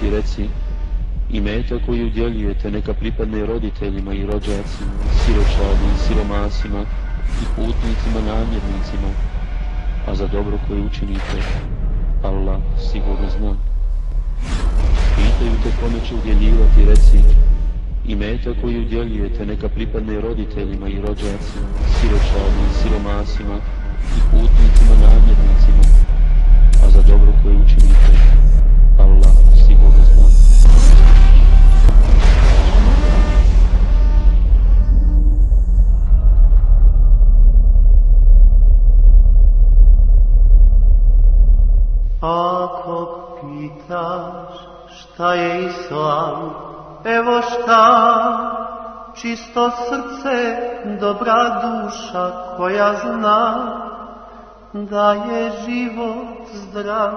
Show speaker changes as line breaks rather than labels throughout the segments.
reci, i meta koju udjeljujete neka pripadne roditeljima i rođacima, siročadi i siromasima i putnicima namjernicima, a za dobro koje učinite, Allah sigurno zna. Pitaju te kome će udjeljivati, reci, i meta koju udjeljujete neka pripadne roditeljima i rođacima, siročadi i siromasima i putnicima namjernicima,
Ako pitaš šta je islam, evo šta, čisto srce, dobra duša koja zna, da je život zdrav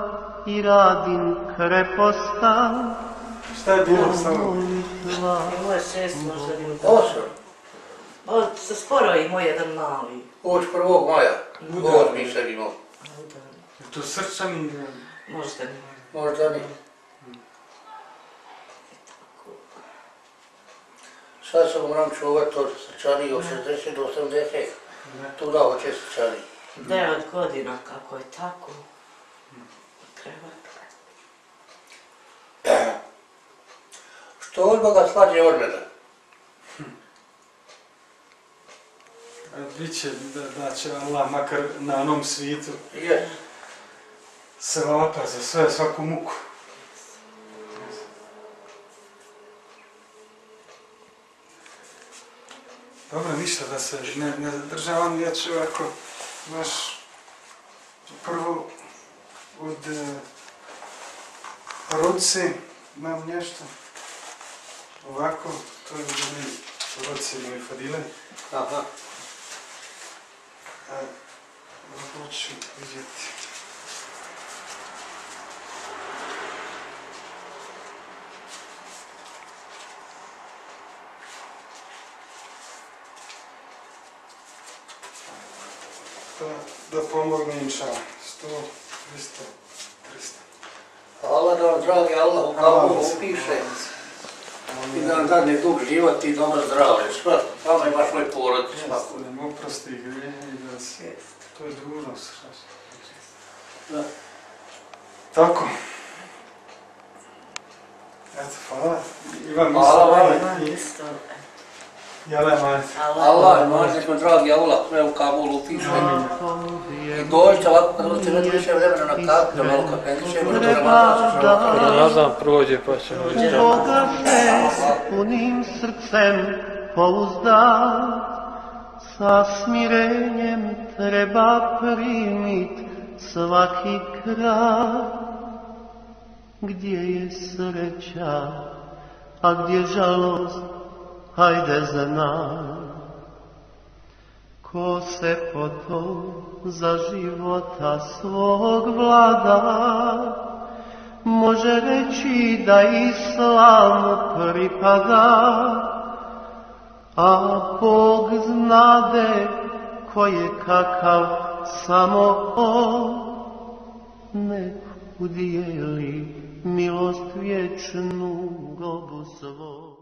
i radin krepostan,
Šta je bilo samo?
Ovo je šest možda minuta.
Osam.
Ovo se sporo ima jedan mali.
Od prvog maja. Govor mi se imao.
To srčani ili...
Možda ne.
Možda ni. Sad sam moram čuvati od srčani od 60 do 80. Tu da hoće srčani.
Devet godina kako je tako. Treba.
Što od Boga slađe od mene.
Biće da, da će Allah makar na onom svijetu
Je.
Se vapa za sve, svaku muku. Dobro, ništa da se ne, ne zadržavam, ja ću ovako, baš prvo od e, ruci imam nešto. Ovako, to je od ruci moji fadile.
Aha.
A, ću vidjeti. Da, da pomogne inša. 100, 200, 300.
Hvala da vam dragi Allah u kavu upiše. I da vam dadne dug život i dobro zdravlje. Sve. Hvala i vašoj porodici.
Da nam oprosti i da se... To je dužnost.
Da.
Tako. Eto, hvala. Ivan,
Hvala Allah, možete smo dragi Allah, sve u Kabulu upiše. I dođite ovako kad budete imati više vremena na kapu, da malo kapendićemo, da
Treba
Ramazan
prođe pa ćemo
Boga se punim srcem pouzda, sa smirenjem treba primit svaki kraj. Gdje je sreća, a gdje žalost, hajde znaj. Ko se potom za života svog vlada, može reći da islam pripada, a Bog znade ko je kakav samo on, nek udijeli milost vječnu grobu svoj.